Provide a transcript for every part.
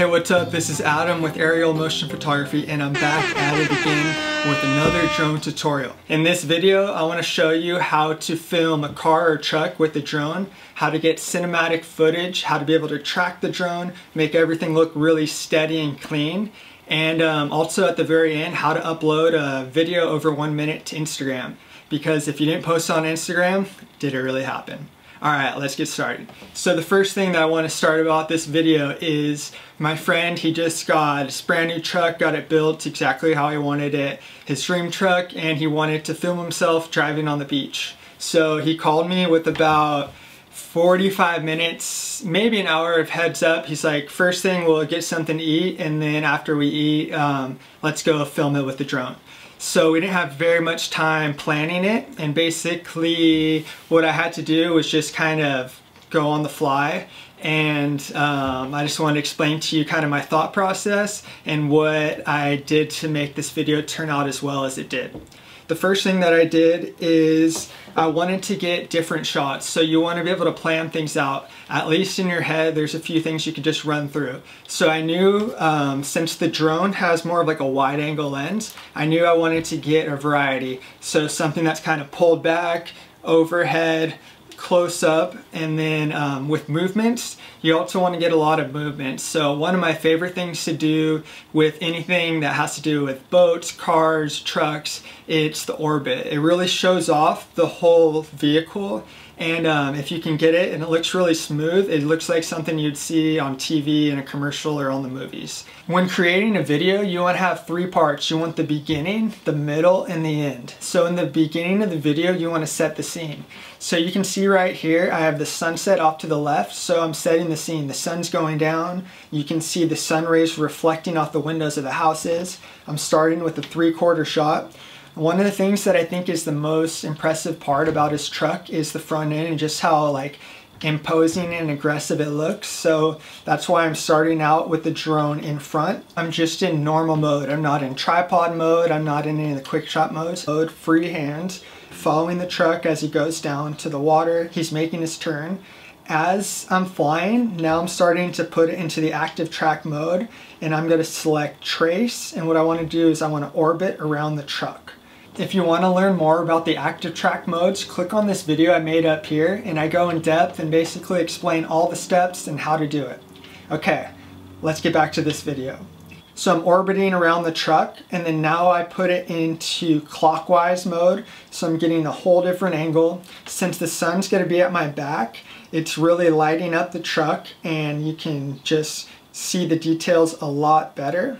Hey, what's up? This is Adam with Aerial Motion Photography and I'm back at it again with another drone tutorial. In this video, I want to show you how to film a car or truck with a drone, how to get cinematic footage, how to be able to track the drone, make everything look really steady and clean, and um, also at the very end, how to upload a video over one minute to Instagram. Because if you didn't post on Instagram, did it really happen? All right, let's get started. So the first thing that I want to start about this video is my friend, he just got his brand new truck, got it built exactly how he wanted it, his dream truck, and he wanted to film himself driving on the beach. So he called me with about 45 minutes, maybe an hour of heads up. He's like, first thing, we'll get something to eat, and then after we eat, um, let's go film it with the drone. So we didn't have very much time planning it and basically what I had to do was just kind of go on the fly and um, I just wanted to explain to you kind of my thought process and what I did to make this video turn out as well as it did. The first thing that I did is I wanted to get different shots. So you want to be able to plan things out. At least in your head, there's a few things you can just run through. So I knew um, since the drone has more of like a wide angle lens, I knew I wanted to get a variety. So something that's kind of pulled back, overhead, close up and then um, with movements you also want to get a lot of movement. So one of my favorite things to do with anything that has to do with boats cars trucks it's the orbit. It really shows off the whole vehicle and um, if you can get it and it looks really smooth, it looks like something you'd see on TV in a commercial or on the movies. When creating a video, you want to have three parts. You want the beginning, the middle, and the end. So in the beginning of the video, you want to set the scene. So you can see right here, I have the sunset off to the left, so I'm setting the scene. The sun's going down. You can see the sun rays reflecting off the windows of the houses. I'm starting with a three-quarter shot. One of the things that I think is the most impressive part about his truck is the front end and just how like imposing and aggressive it looks. So that's why I'm starting out with the drone in front. I'm just in normal mode. I'm not in tripod mode. I'm not in any of the quick shot modes. Mode freehand, following the truck as he goes down to the water. He's making his turn. As I'm flying, now I'm starting to put it into the active track mode and I'm gonna select trace. And what I wanna do is I wanna orbit around the truck. If you want to learn more about the active track modes, click on this video I made up here and I go in depth and basically explain all the steps and how to do it. Okay, let's get back to this video. So I'm orbiting around the truck and then now I put it into clockwise mode. So I'm getting a whole different angle. Since the sun's gonna be at my back, it's really lighting up the truck and you can just see the details a lot better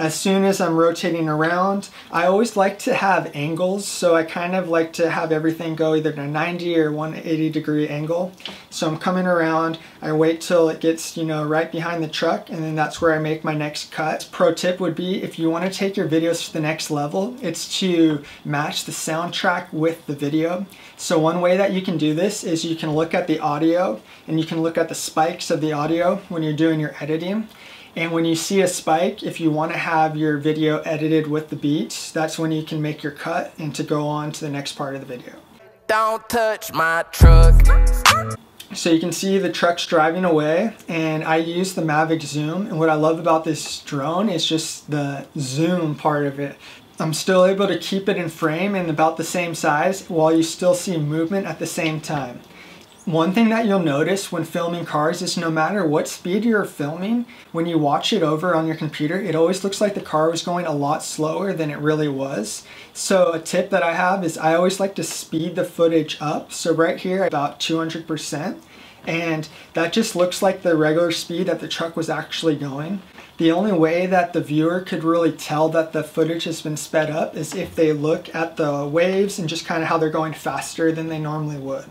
as soon as I'm rotating around. I always like to have angles, so I kind of like to have everything go either to 90 or 180 degree angle. So I'm coming around, I wait till it gets, you know, right behind the truck, and then that's where I make my next cut. Pro tip would be if you want to take your videos to the next level, it's to match the soundtrack with the video. So one way that you can do this is you can look at the audio and you can look at the spikes of the audio when you're doing your editing. And when you see a spike, if you want to have your video edited with the beats, that's when you can make your cut and to go on to the next part of the video. Don't touch my truck. So you can see the truck's driving away and I use the Mavic Zoom and what I love about this drone is just the zoom part of it. I'm still able to keep it in frame and about the same size while you still see movement at the same time. One thing that you'll notice when filming cars is no matter what speed you're filming, when you watch it over on your computer, it always looks like the car was going a lot slower than it really was. So a tip that I have is I always like to speed the footage up. So right here, about 200%. And that just looks like the regular speed that the truck was actually going. The only way that the viewer could really tell that the footage has been sped up is if they look at the waves and just kind of how they're going faster than they normally would.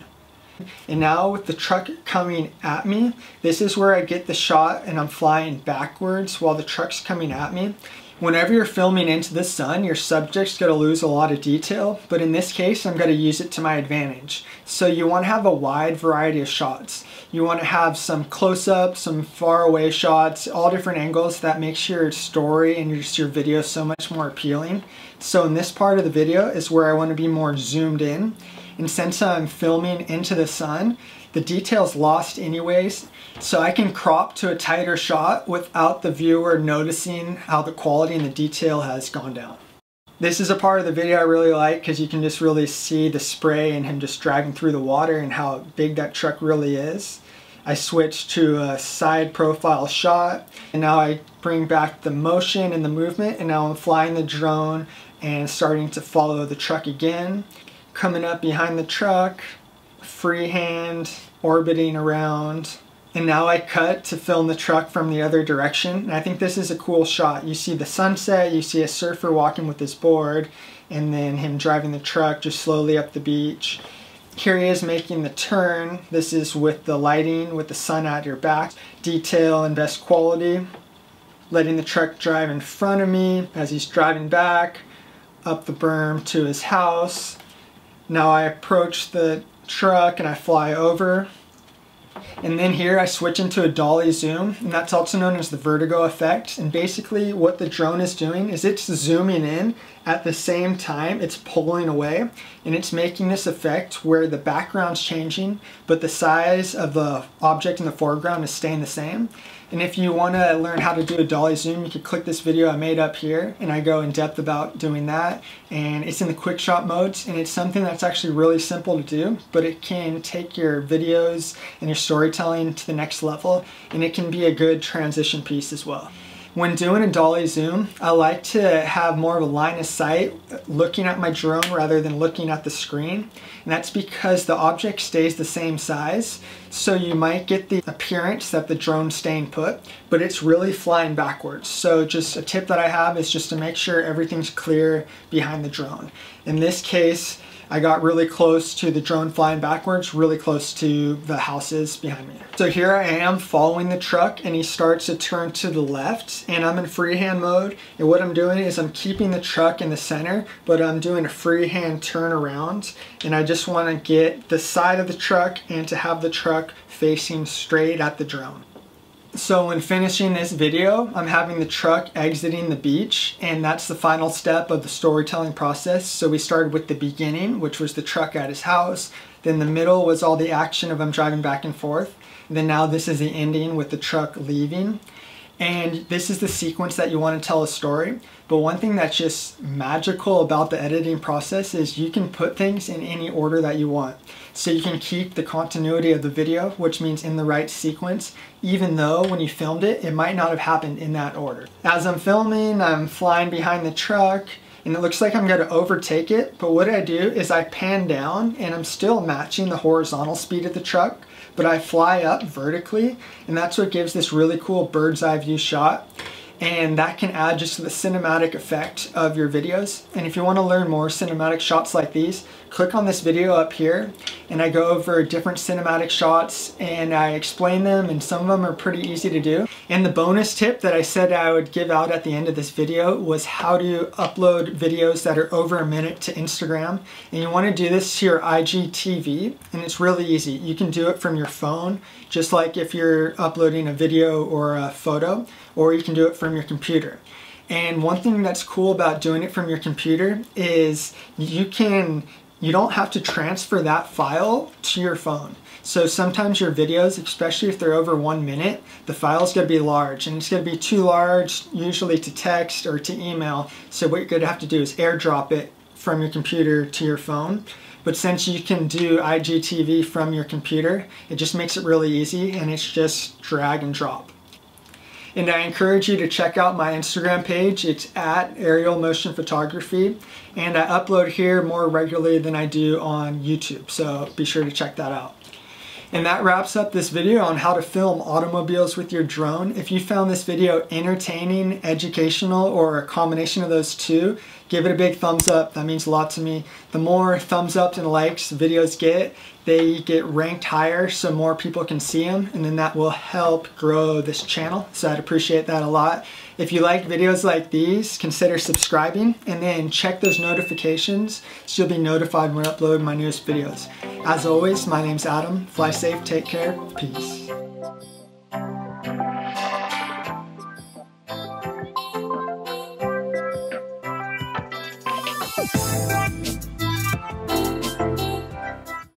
And now with the truck coming at me, this is where I get the shot and I'm flying backwards while the truck's coming at me. Whenever you're filming into the sun, your subject's gonna lose a lot of detail, but in this case, I'm gonna use it to my advantage. So you wanna have a wide variety of shots. You wanna have some close-ups, some far away shots, all different angles that makes your story and your, your video so much more appealing. So in this part of the video is where I wanna be more zoomed in and since I'm filming into the sun, the detail's lost anyways. So I can crop to a tighter shot without the viewer noticing how the quality and the detail has gone down. This is a part of the video I really like because you can just really see the spray and him just driving through the water and how big that truck really is. I switched to a side profile shot and now I bring back the motion and the movement and now I'm flying the drone and starting to follow the truck again. Coming up behind the truck, freehand, orbiting around, and now I cut to film the truck from the other direction. And I think this is a cool shot. You see the sunset, you see a surfer walking with his board, and then him driving the truck just slowly up the beach. Here he is making the turn. This is with the lighting, with the sun at your back. Detail and best quality. Letting the truck drive in front of me as he's driving back up the berm to his house. Now I approach the truck and I fly over and then here I switch into a dolly zoom, and that's also known as the vertigo effect. And basically what the drone is doing is it's zooming in at the same time it's pulling away, and it's making this effect where the background's changing, but the size of the object in the foreground is staying the same. And if you want to learn how to do a dolly zoom, you can click this video I made up here and I go in depth about doing that. And it's in the quick shot modes and it's something that's actually really simple to do, but it can take your videos and your storytelling to the next level and it can be a good transition piece as well. When doing a dolly zoom, I like to have more of a line of sight looking at my drone rather than looking at the screen. And that's because the object stays the same size. So you might get the appearance that the drone's staying put, but it's really flying backwards. So just a tip that I have is just to make sure everything's clear behind the drone. In this case, I got really close to the drone flying backwards, really close to the houses behind me. So here I am following the truck and he starts to turn to the left and I'm in freehand mode. And what I'm doing is I'm keeping the truck in the center, but I'm doing a freehand turn around and I just want to get the side of the truck and to have the truck facing straight at the drone. So when finishing this video, I'm having the truck exiting the beach and that's the final step of the storytelling process. So we started with the beginning, which was the truck at his house. Then the middle was all the action of him driving back and forth. And then now this is the ending with the truck leaving. And this is the sequence that you want to tell a story. But one thing that's just magical about the editing process is you can put things in any order that you want. So you can keep the continuity of the video, which means in the right sequence, even though when you filmed it, it might not have happened in that order. As I'm filming, I'm flying behind the truck, and it looks like I'm going to overtake it, but what I do is I pan down and I'm still matching the horizontal speed of the truck, but I fly up vertically and that's what gives this really cool bird's eye view shot and that can add just to the cinematic effect of your videos. And if you want to learn more cinematic shots like these, click on this video up here and I go over different cinematic shots and I explain them and some of them are pretty easy to do. And the bonus tip that I said I would give out at the end of this video was how to upload videos that are over a minute to Instagram. And you want to do this to your IGTV and it's really easy. You can do it from your phone, just like if you're uploading a video or a photo, or you can do it from your computer. And one thing that's cool about doing it from your computer is you can you don't have to transfer that file to your phone. So sometimes your videos, especially if they're over one minute, the file's gonna be large and it's gonna be too large, usually to text or to email. So what you're gonna have to do is airdrop it from your computer to your phone. But since you can do IGTV from your computer, it just makes it really easy and it's just drag and drop. And I encourage you to check out my Instagram page. It's at Aerial Motion Photography. And I upload here more regularly than I do on YouTube. So be sure to check that out. And that wraps up this video on how to film automobiles with your drone. If you found this video entertaining, educational, or a combination of those two, give it a big thumbs up. That means a lot to me. The more thumbs ups and likes videos get, they get ranked higher so more people can see them and then that will help grow this channel. So I'd appreciate that a lot. If you like videos like these, consider subscribing and then check those notifications so you'll be notified when I upload my newest videos. As always, my name's Adam. Fly safe, take care, peace.